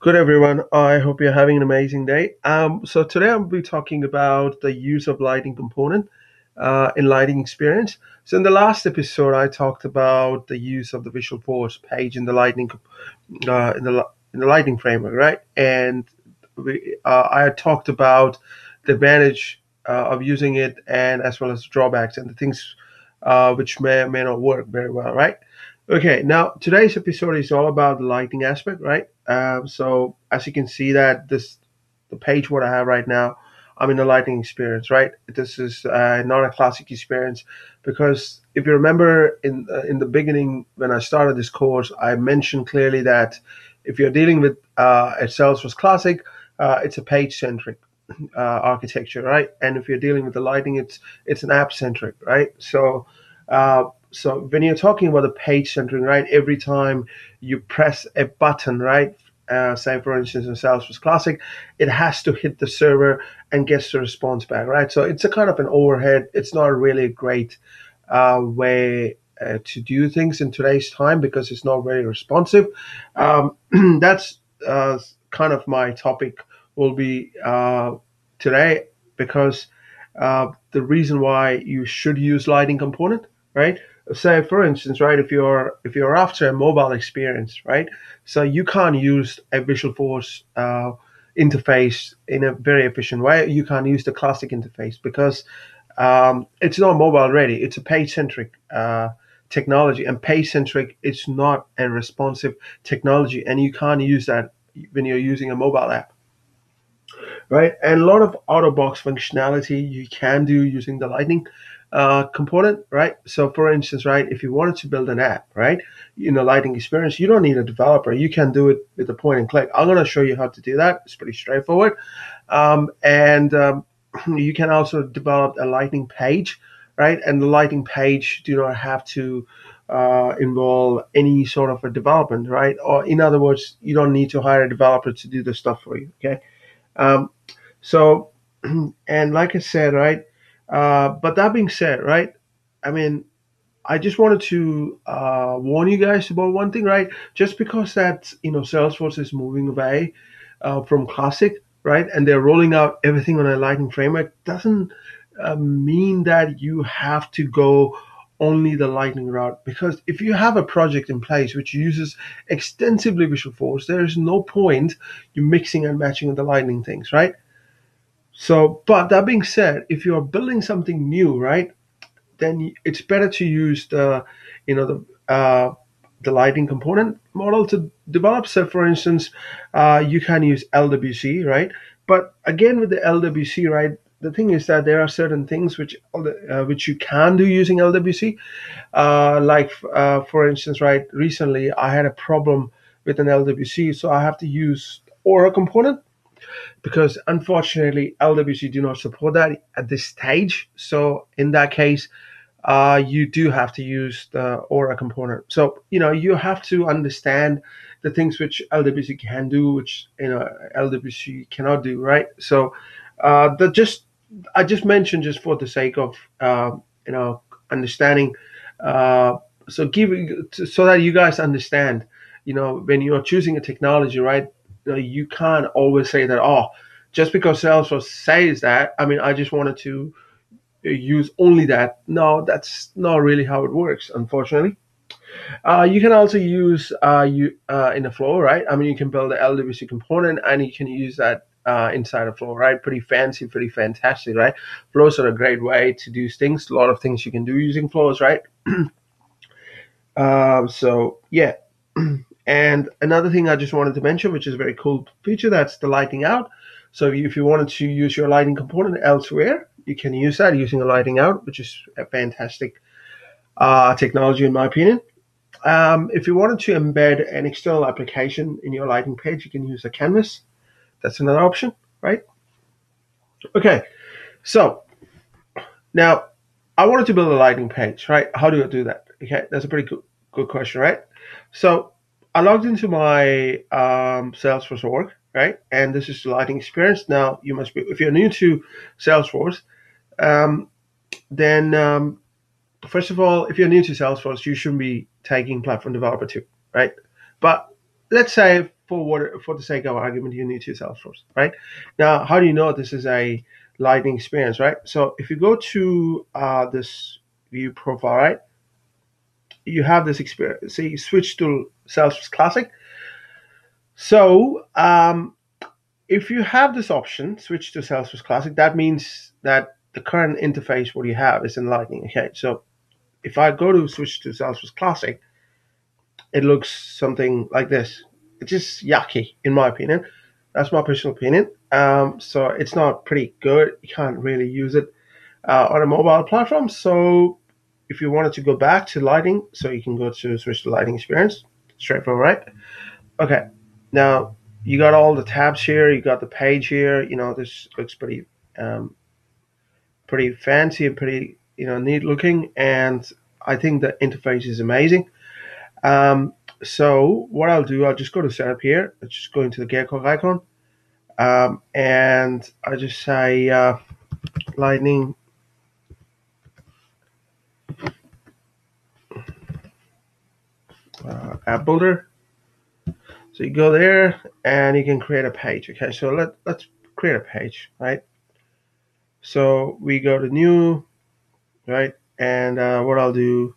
Good everyone. I hope you're having an amazing day. Um, so today I'll be talking about the use of lighting component uh, in lighting experience. So in the last episode, I talked about the use of the visual force page in the lighting uh, in the in the lighting framework, right? And we, uh, I talked about the advantage uh, of using it, and as well as drawbacks and the things uh, which may or may not work very well, right? Okay, now today's episode is all about the lighting aspect, right? Um, so as you can see that this the page what I have right now, I'm in the lighting experience, right? This is uh, not a classic experience because if you remember in uh, in the beginning when I started this course, I mentioned clearly that if you're dealing with uh, a Salesforce Classic, uh, it's a page centric uh, architecture, right? And if you're dealing with the lighting, it's it's an app centric, right? So uh, so when you're talking about the page centric, right, every time you press a button, right, uh, say for instance in Salesforce Classic, it has to hit the server and gets the response back, right? So it's a kind of an overhead. It's not really a great uh, way uh, to do things in today's time because it's not very responsive. Um, that's uh, kind of my topic will be uh, today because uh, the reason why you should use lighting component, right? Say for instance right if you're if you're after a mobile experience right? So you can't use a Visualforce uh, interface in a very efficient way. You can't use the classic interface because um, it's not mobile ready. It's a page centric uh, technology and page centric it's not a responsive technology and you can't use that when you're using a mobile app. Right? And a lot of out of box functionality you can do using the lightning uh, component, right? So, for instance, right, if you wanted to build an app, right, in a lighting experience, you don't need a developer. You can do it with a point and click. I'm going to show you how to do that. It's pretty straightforward. Um, and um, you can also develop a lighting page, right? And the lighting page do not have to uh, involve any sort of a development, right? Or in other words, you don't need to hire a developer to do the stuff for you. Okay. Um, so, and like I said, right, uh, but that being said, right? I mean, I just wanted to uh, warn you guys about one thing, right? Just because that you know Salesforce is moving away uh, from Classic, right, and they're rolling out everything on a Lightning framework, doesn't uh, mean that you have to go only the Lightning route. Because if you have a project in place which uses extensively Visualforce, there is no point you mixing and matching with the Lightning things, right? So, but that being said, if you are building something new, right, then it's better to use the, you know, the uh, the lighting component model to develop. So, for instance, uh, you can use LWC, right? But again, with the LWC, right, the thing is that there are certain things which uh, which you can do using LWC. Uh, like, uh, for instance, right, recently I had a problem with an LWC, so I have to use Aura component because unfortunately LWC do not support that at this stage. So in that case, uh, you do have to use the Aura component. So you know you have to understand the things which LWC can do, which you know LWC cannot do, right? So uh, the just I just mentioned just for the sake of uh, you know understanding. Uh, so giving so that you guys understand, you know, when you're choosing a technology, right? You, can't always say that, oh, just because Salesforce says that, I mean, I just wanted to use only that. No, that's not really how it works, unfortunately. Uh, you can also use uh, you uh, in a flow, right? I mean, you can build an LWC component and you can use that uh, inside a flow, right? Pretty fancy, pretty fantastic, right? Flows are a great way to do things. A lot of things you can do using flows, right? Um, so yeah. And another thing I just wanted to mention, which is a very cool feature, that's the lighting out. So if you wanted to use your lighting component elsewhere, you can use that using a lighting out, which is a fantastic uh, technology in my opinion. Um, if you wanted to embed an external application in your lighting page, you can use a canvas. That's another option, right? Okay, so now I wanted to build a lighting page, right? How do I do that? Okay, that's a pretty good, good question, right? So I logged into my um, Salesforce org, right? And this is the lighting experience. Now, you must be, if you're new to Salesforce, um, then um, first of all, if you're new to Salesforce, you shouldn't be taking Platform Developer 2, right? But let's say for what for the sake of argument, you need to Salesforce, right? Now, how do you know this is a Lightning experience, right? So if you go to uh, this view profile, right, you have this experience. See, switch to Salesforce Classic. So um, if you have this option, switch to Salesforce Classic, that means that the current interface what you have is in Lightning. Okay, so if I go to switch to Salesforce Classic, it looks something like this. It's just yucky, in my opinion. That's my personal opinion. Um, so it's not pretty good. You can't really use it uh, on a mobile platform. So if you wanted to go back to Lightning, so you can go to switch to Lightning Experience, straightforward, right? Okay. Now you got all the tabs here. You got the page here. You know this looks pretty, um, pretty fancy and pretty you know neat looking, and I think the interface is amazing. Um, so what I'll do, I'll just go to setup here. Let's just go into the gearcog icon. Um, and I just say uh, lightning uh, app builder. So you go there and you can create a page. Okay, so let, let's create a page, right? So we go to new, right? And uh, what I'll do,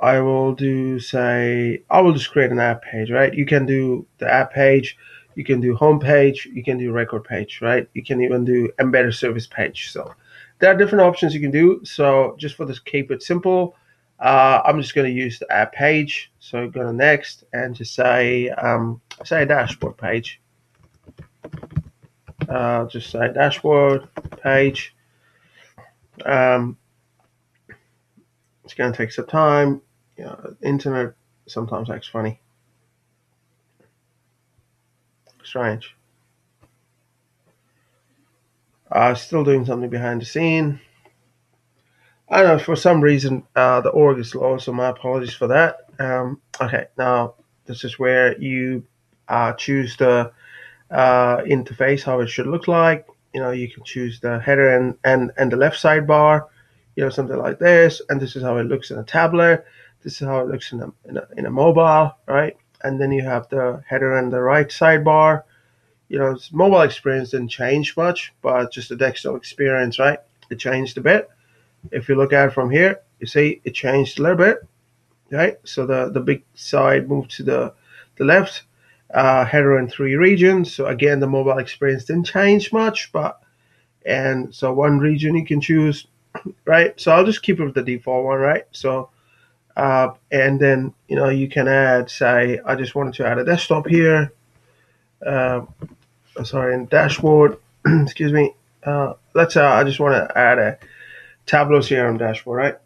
I will do say, I will just create an app page, right? You can do the app page, you can do home page, you can do record page, right? You can even do embedded service page. So there are different options you can do. So just for this, keep it simple. Uh, I'm just going to use the app page. So go to next and just say, um, say dashboard page. Uh, just say dashboard page. Um, it's going to take some time. You know, internet sometimes acts funny. Strange. Uh, still doing something behind the scene. I know, for some reason, uh, the org is low, so my apologies for that. Um, okay, now this is where you uh, choose the uh, interface, how it should look like. You know, you can choose the header and, and, and the left sidebar, you know, something like this. And this is how it looks in a tablet. This is how it looks in a, in a, in a mobile, right? And then you have the header and the right sidebar. You know, mobile experience didn't change much, but just the desktop experience, right? It changed a bit if you look at it from here, you see it changed a little bit, right? So the, the big side moved to the, the left, uh, header in three regions. So again, the mobile experience didn't change much, but, and so one region you can choose, right? So I'll just keep it with the default one, right? So, uh, and then, you know, you can add, say, I just wanted to add a desktop here. Uh, sorry, in dashboard, excuse me. Uh, let's, I just want to add a, Tableau CRM dashboard, right?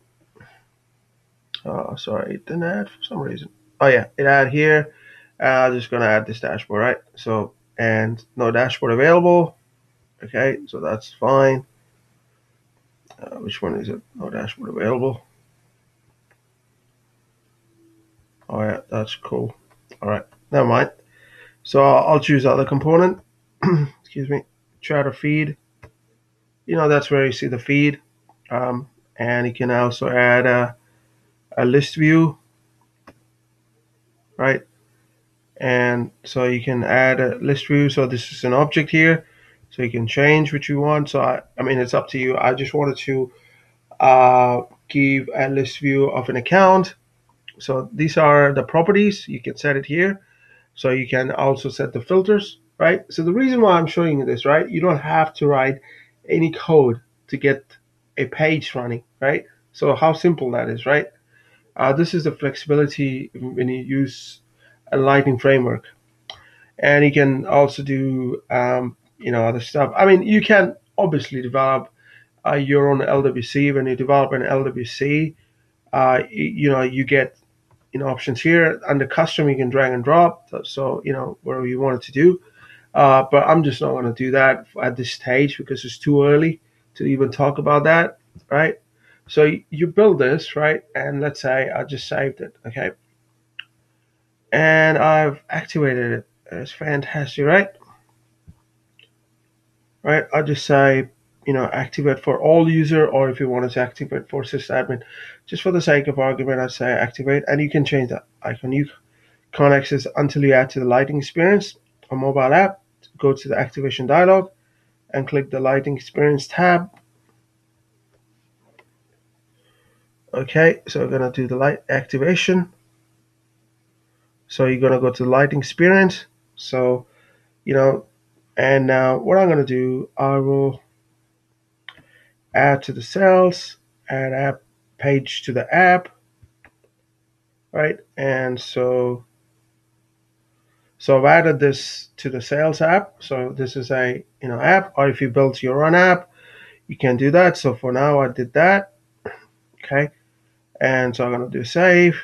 Oh, sorry, it didn't add for some reason. Oh yeah, it add here. Uh, I'm just gonna add this dashboard, right? So and no dashboard available. Okay, so that's fine. Uh, which one is it? No dashboard available. Oh yeah, that's cool. All right, never mind. So I'll choose other component. Excuse me. Chatter feed. You know that's where you see the feed um, and you can also add a, a list view right? And so you can add a list view. So this is an object here. So you can change what you want. So I, I mean it's up to you. I just wanted to uh, give a list view of an account. So these are the properties. You can set it here. So you can also set the filters right? So the reason why I'm showing you this right? You don't have to write any code to get a page running, right? So how simple that is, right? Uh, this is the flexibility when you use a Lightning framework, and you can also do um, you know other stuff. I mean, you can obviously develop uh, your own LWC. When you develop an LWC, uh, you, know you get you know options here under custom. You can drag and drop, so you know whatever you want it to do. Uh, but I'm just not going to do that at this stage because it's too early to even talk about that, right? So you build this, right? And let's say I just saved it, okay? And I've activated it. It's fantastic, right? Right? I just say, you know, activate for all user, or if you want to activate for sysadmin, just for the sake of argument, I say activate, and you can change that icon. You can't access until you add to the lighting experience on mobile app. Go to the activation dialog and click the lighting experience tab. Okay, so we're gonna do the light activation. So you're gonna go to the lighting experience. So, you know, and now what I'm gonna do, I will add to the cells, add app page to the app, right? And so, so I've added this to the sales app. So this is a you know app, or if you build your own app, you can do that. So for now, I did that. Okay, and so I'm gonna do save.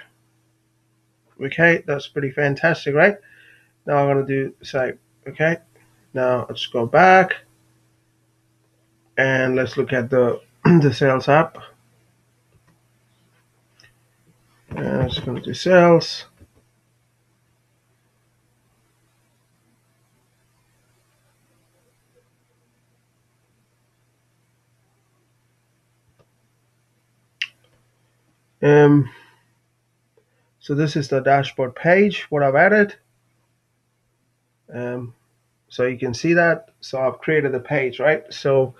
Okay, that's pretty fantastic, right? Now I'm gonna do save. Okay, now let's go back and let's look at the the sales app. And I'm just gonna do sales. Um, so this is the dashboard page, what I've added. Um, so you can see that. So I've created the page, right? So,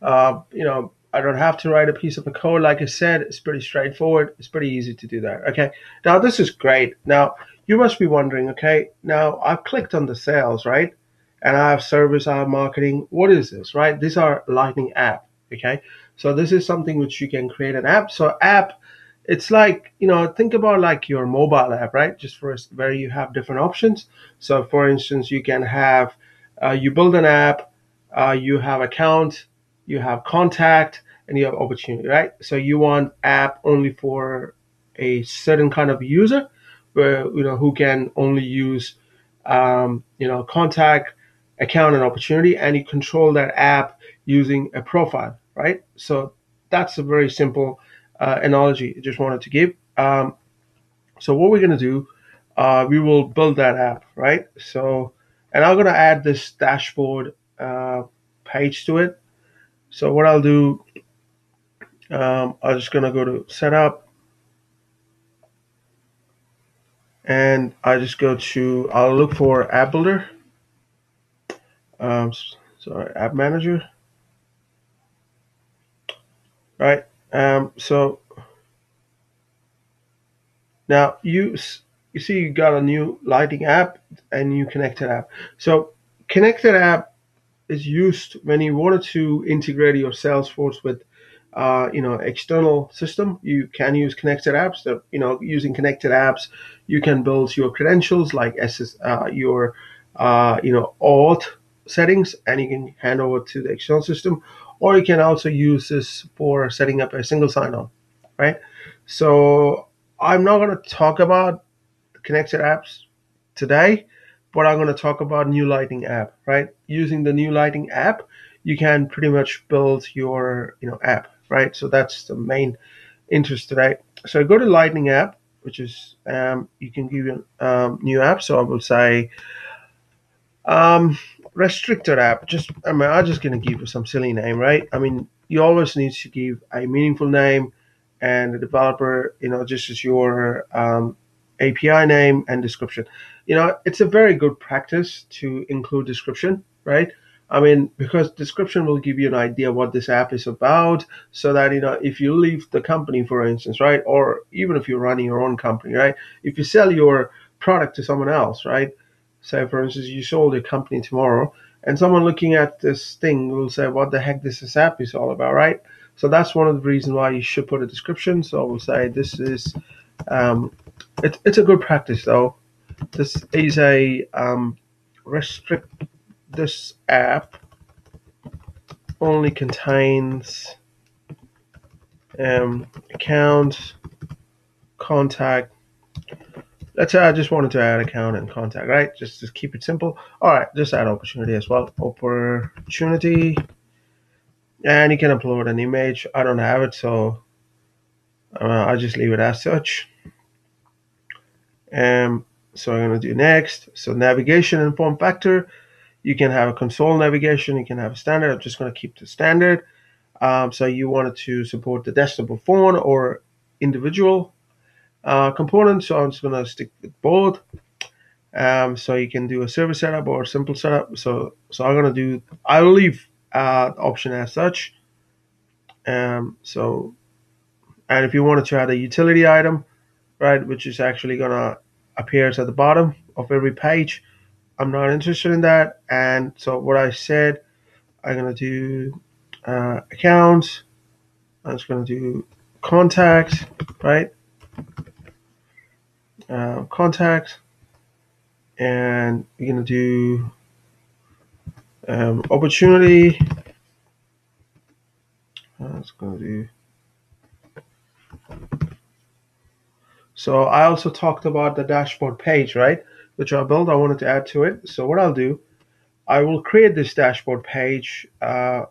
uh, you know, I don't have to write a piece of the code. Like I said, it's pretty straightforward. It's pretty easy to do that. Okay. Now this is great. Now you must be wondering, okay, now I've clicked on the sales, right? And I have service, I have marketing. What is this, right? These are Lightning app. Okay. So this is something which you can create an app. So app it's like you know think about like your mobile app right? Just for where you have different options. So for instance you can have uh, you build an app uh, you have account you have contact and you have opportunity right? So you want app only for a certain kind of user where you know who can only use um, you know contact account and opportunity and you control that app using a profile right? So that's a very simple uh, analogy I just wanted to give. Um, so what we're going to do, uh, we will build that app, right? So, and I'm going to add this dashboard uh, page to it. So what I'll do, um, I'm just going to go to setup and I just go to, I'll look for app builder. Um, sorry, app manager. Right. Um, so now you you see you got a new lighting app and new connected app. So connected app is used when you wanted to integrate your Salesforce with uh, you know external system. You can use connected apps. That you know using connected apps, you can build your credentials like SS, uh, your uh, you know auth settings, and you can hand over to the external system or you can also use this for setting up a single sign-on, right? So I'm not going to talk about connected apps today, but I'm going to talk about new lighting app, right? Using the new lighting app, you can pretty much build your you know app, right? So that's the main interest today. So go to Lightning app, which is um, you can give a um, new app. So I will say um, restricted app, just I mean, I'm just gonna give you some silly name, right? I mean, you always need to give a meaningful name, and the developer, you know, just as your um, API name and description. You know, it's a very good practice to include description, right? I mean, because description will give you an idea what this app is about, so that you know if you leave the company, for instance, right, or even if you're running your own company, right, if you sell your product to someone else, right, say for instance you sold a company tomorrow and someone looking at this thing will say what the heck this app is all about right? So that's one of the reasons why you should put a description. So we'll say this is um, it, it's a good practice though. This is a um, restrict this app only contains um, account contact let's say I just wanted to add account and contact, right? Just to keep it simple. All right, just add opportunity as well. Opportunity. And you can upload an image. I don't have it, so uh, I'll just leave it as such. And so I'm going to do next. So navigation and form factor. You can have a console navigation. You can have a standard. I'm just going to keep the standard. Um, so you wanted to support the desktop phone or individual uh, components. So I'm just gonna stick with both. Um, so you can do a service setup or simple setup. So so I'm gonna do. I'll leave uh, option as such. Um, so and if you wanted to add a utility item, right, which is actually gonna appears at the bottom of every page, I'm not interested in that. And so what I said, I'm gonna do uh, accounts. I'm just gonna do contacts, right? Uh, contacts, and we're gonna do um, opportunity. I was gonna do. So I also talked about the dashboard page, right? Which I built. I wanted to add to it. So what I'll do, I will create this dashboard page uh,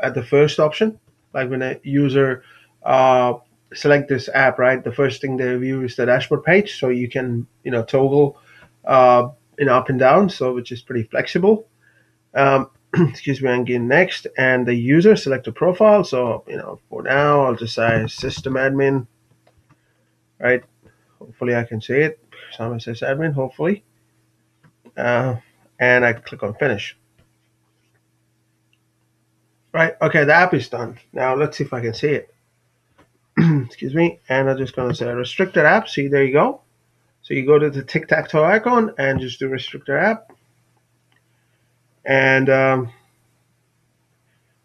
at the first option, like when a user uh, select this app, right? The first thing they view is the dashboard page, so you can you know toggle uh, in up and down, so which is pretty flexible. Um, excuse me, I'm get next, and the user select a profile. So you know, for now, I'll just say system admin, right? Hopefully, I can see it. Someone says admin, hopefully, uh, and I click on finish. Right, okay, the app is done. Now let's see if I can see it. Excuse me, and I'm just gonna say restricted app. See, there you go. So you go to the tic-tac-toe icon and just do restricted app. And um,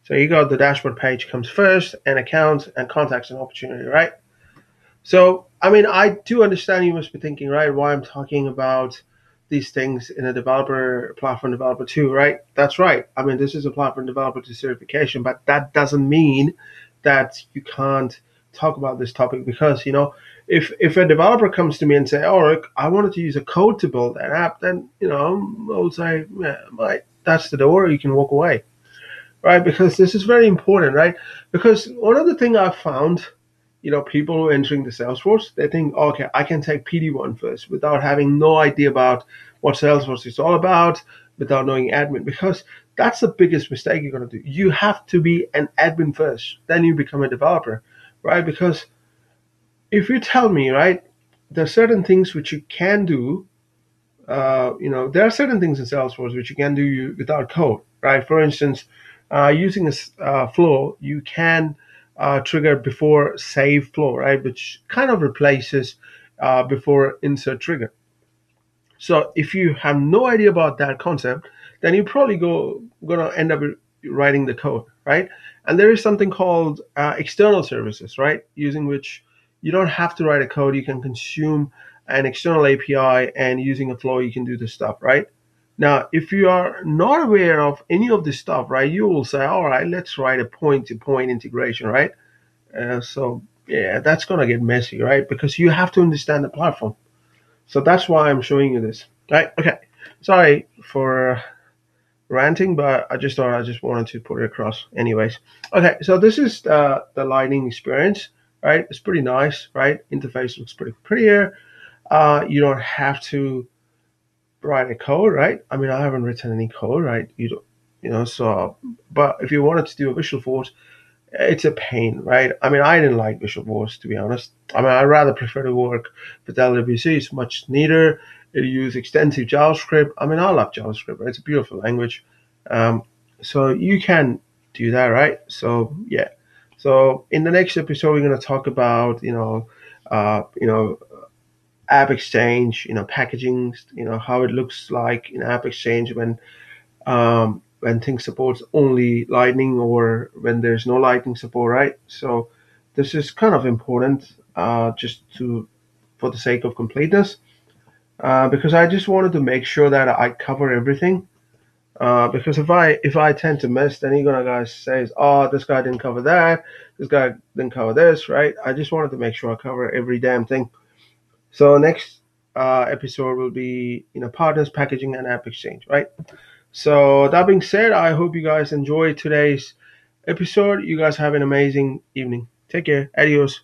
so you go, the dashboard page comes first, and accounts and contacts and opportunity, right? So, I mean, I do understand you must be thinking, right, why I'm talking about these things in a developer platform developer too, right? That's right. I mean, this is a platform developer to certification, but that doesn't mean that you can't talk about this topic because you know if if a developer comes to me and say, "Oh, I wanted to use a code to build that app," then you know I'll say, "Yeah, that's the door. You can walk away." Right, because this is very important, right? Because one of the things I've found you know, people who are entering the Salesforce, they think, oh, okay, I can take PD1 first without having no idea about what Salesforce is all about, without knowing admin, because that's the biggest mistake you're going to do. You have to be an admin first, then you become a developer, right? Because if you tell me, right, there are certain things which you can do, uh, you know, there are certain things in Salesforce which you can do without code, right? For instance, uh, using a uh, flow, you can uh, trigger before save flow, right? Which kind of replaces uh, before insert trigger. So if you have no idea about that concept, then you probably go gonna end up writing the code, right? And there is something called uh, external services, right? Using which you don't have to write a code, you can consume an external API, and using a flow, you can do the stuff, right? Now, if you are not aware of any of this stuff, right, you will say, all right, let's write a point-to-point integration, right? Uh, so yeah, that's gonna get messy, right? Because you have to understand the platform. So that's why I'm showing you this, right? Okay, sorry for ranting, but I just thought I just wanted to put it across. Anyways, okay, so this is uh, the Lightning experience, right? It's pretty nice, right? Interface looks pretty prettier. Uh, you don't have to write a code, right? I mean, I haven't written any code, right? You don't, you know, so, but if you wanted to do a Visualforce, it's a pain, right? I mean, I didn't like Visualforce, to be honest. I mean, I rather prefer to work with LWC. It's much neater. It uses extensive JavaScript. I mean, I love JavaScript. It's a beautiful language. Um, so you can do that, right? So yeah. So in the next episode, we're going to talk about, you know, uh, you know, AppExchange, you know, packaging, you know, how it looks like in AppExchange when, um, when things supports only Lightning or when there's no Lightning support, right? So this is kind of important, uh, just to, for the sake of completeness, uh, because I just wanted to make sure that I cover everything. Uh, because if I if I tend to miss, then you're gonna guys say, "Oh, this guy didn't cover that. This guy didn't cover this." Right? I just wanted to make sure I cover every damn thing. So next uh, episode will be you know partners, packaging, and AppExchange. Right? So that being said, I hope you guys enjoyed today's episode. You guys have an amazing evening. Take care. Adios.